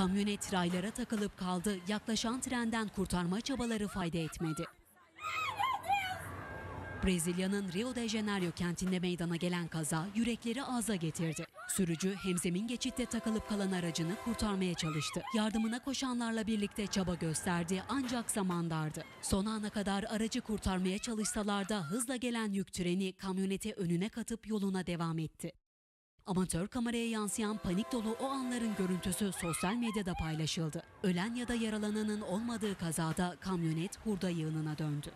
Kamyonet raylara takılıp kaldı. Yaklaşan trenden kurtarma çabaları fayda etmedi. Brezilya'nın Rio de Janeiro kentinde meydana gelen kaza yürekleri ağza getirdi. Sürücü hemzemin geçitte takılıp kalan aracını kurtarmaya çalıştı. Yardımına koşanlarla birlikte çaba gösterdi ancak zaman dardı. Son ana kadar aracı kurtarmaya çalışsalar da hızla gelen yük treni kamyonete önüne katıp yoluna devam etti. Amatör kameraya yansıyan panik dolu o anların görüntüsü sosyal medyada paylaşıldı. Ölen ya da yaralananın olmadığı kazada kamyonet hurda yığınına döndü.